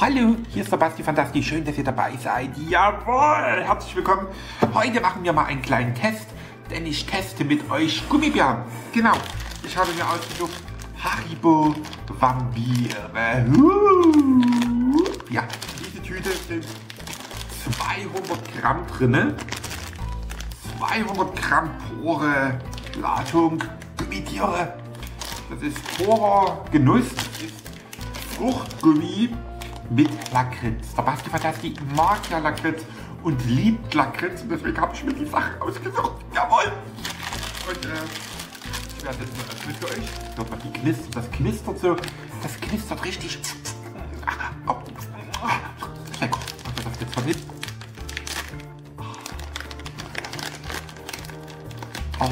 Hallo, hier ist der Basti Fantastisch. Schön, dass ihr dabei seid. Jawohl, herzlich willkommen. Heute machen wir mal einen kleinen Test, denn ich teste mit euch Gummibären. Genau, ich habe mir ausgesucht Haribo Vampire. Ja, diese Tüte sind 200 Gramm drinne. 200 Gramm pure Ladung Gummitiere. Das ist purer Genuss. Das ist Fruchtgummi mit Lakritz. Der Basti Fantasti mag ja Lakritz und liebt Lakritz und deswegen habe ich mir die Sache ausgesucht. Jawohl! Und äh, ich werde jetzt mal öffnen für euch. Hört mal die Knistert, das knistert so. Das knistert richtig. Oh. Lecker. Das jetzt mal hin. Oh.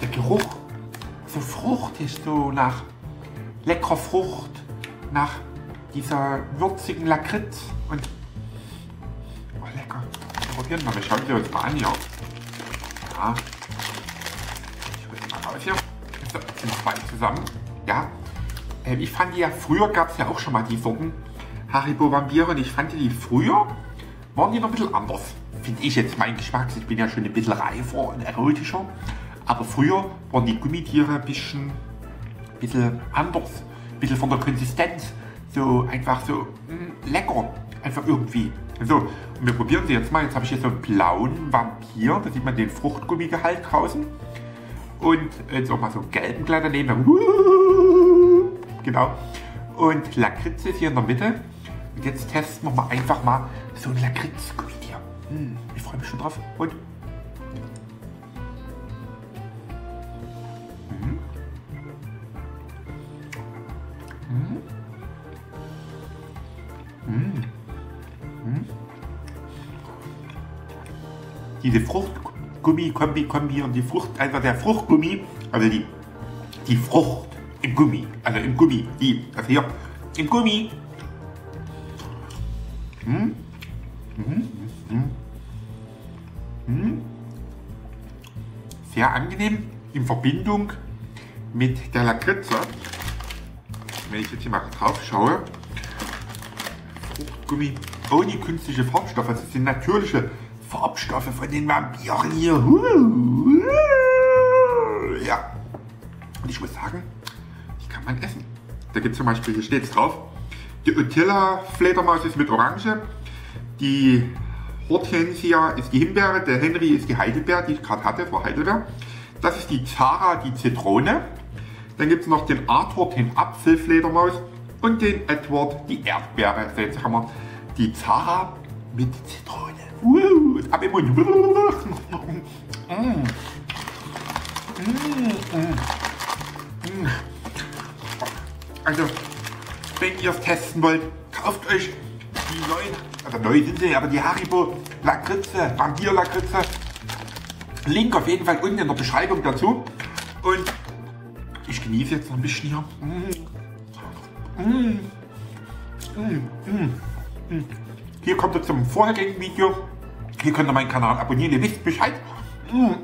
Der Geruch, so fruchtig, so nach leckerer Frucht, nach dieser würzigen Lakritz und oh lecker. Probieren wir, wir schauen sie uns mal an hier. Ja. Ich hole mal raus hier. So, sind zwei zusammen. Ja. Ähm, ich fand die ja, früher gab es ja auch schon mal die Sorten Haribo Vampire und ich fand die früher, waren die noch ein bisschen anders. Finde ich jetzt mein Geschmack. Ich bin ja schon ein bisschen reifer und erotischer. Aber früher waren die Gummitiere ein bisschen, ein bisschen anders. Ein bisschen von der Konsistenz. So einfach so mh, mm, lecker. Einfach irgendwie. So, und wir probieren sie jetzt mal. Jetzt habe ich hier so einen blauen Vampir. Da sieht man den Fruchtgummigehalt draußen. Und jetzt auch mal so einen gelben gleich daneben. Genau. Und Lakritz ist hier in der Mitte. Und jetzt testen wir mal einfach mal so ein Lakritz-Gummitier. Hm, ich freue mich schon drauf. Und diese Fruchtgummi-Kombi Kombi und die Frucht, einfach der Fruchtgummi, also die, die Frucht im Gummi, also im Gummi, die, also hier, im Gummi. Hm? Hm? Hm? Hm? Sehr angenehm in Verbindung mit der Lakritze. Wenn ich jetzt hier mal drauf schaue, Fruchtgummi ohne künstliche Farbstoffe, das sind natürliche Farbstoffe von den Vampiren hier. Ja. Und ich muss sagen, die kann man essen. Da gibt es zum Beispiel, hier steht es drauf, die Utilla-Fledermaus ist mit Orange, die Hortensia ist die Himbeere, der Henry ist die Heidelbeere, die ich gerade hatte, Frau Heidelbeer. Das ist die Zara, die Zitrone. Dann gibt es noch den Arthur, den Apfelfledermaus und den Edward, die Erdbeere. Also jetzt haben wir die Zara mit Zitrone. Uh, ab im Mund. Mm. Mm. Also, wenn ihr es testen wollt, kauft euch die neuen, also neu sind sie, aber die Haribo Lakritze, Vampir Lakritze. Link auf jeden Fall unten in der Beschreibung dazu. Und ich genieße jetzt noch ein bisschen hier. Mm. Hier kommt er zum vorherigen Video. Hier könnt ihr meinen Kanal abonnieren, ihr wisst Bescheid. Mm.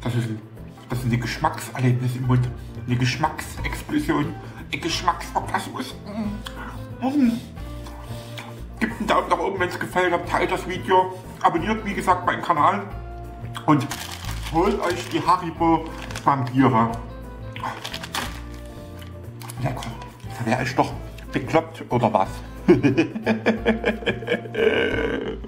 Das ist, ein, das ist eine Geschmackserlebnis im Mund. Eine Geschmacksexplosion. Ein Geschmacksorgasmus. Mm. Mm. Gebt einen Daumen nach oben, wenn es gefällt hat. Teilt das Video. Abonniert, wie gesagt, meinen Kanal. Und holt euch die Haribo Vampire. Lecker. Da wäre ich doch bekloppt oder was? ハハハハ!